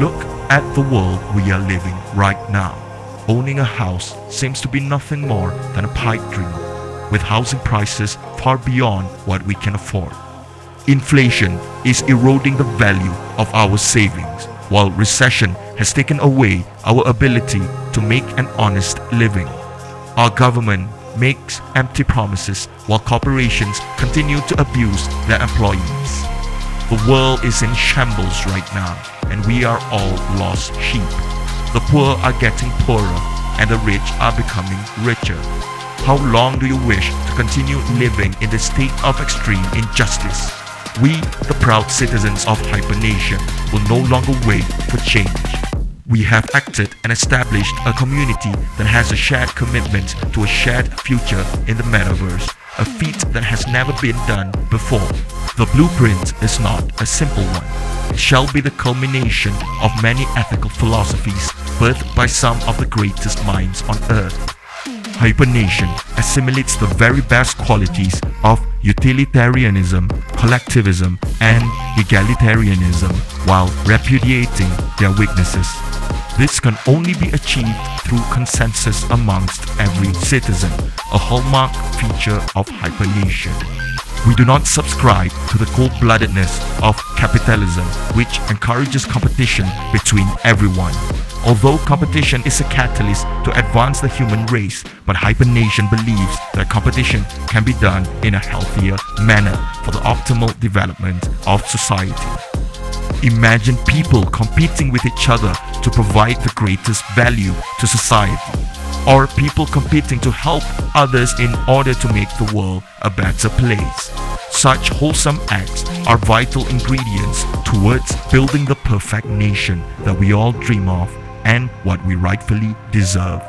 Look at the world we are living right now. Owning a house seems to be nothing more than a pipe dream, with housing prices far beyond what we can afford. Inflation is eroding the value of our savings, while recession has taken away our ability to make an honest living. Our government makes empty promises while corporations continue to abuse their employees. The world is in shambles right now, and we are all lost sheep. The poor are getting poorer, and the rich are becoming richer. How long do you wish to continue living in the state of extreme injustice? We, the proud citizens of Hypernation, will no longer wait for change. We have acted and established a community that has a shared commitment to a shared future in the metaverse, a feat that has never been done before. The blueprint is not a simple one. It shall be the culmination of many ethical philosophies birthed by some of the greatest minds on earth. Hypernation assimilates the very best qualities of utilitarianism, collectivism, and egalitarianism while repudiating their weaknesses. This can only be achieved through consensus amongst every citizen, a hallmark feature of hypernation. We do not subscribe to the cold-bloodedness of capitalism, which encourages competition between everyone. Although competition is a catalyst to advance the human race, but Hypernation believes that competition can be done in a healthier manner for the optimal development of society. Imagine people competing with each other to provide the greatest value to society, or people competing to help others in order to make the world a better place. Such wholesome acts are vital ingredients towards building the perfect nation that we all dream of and what we rightfully deserve.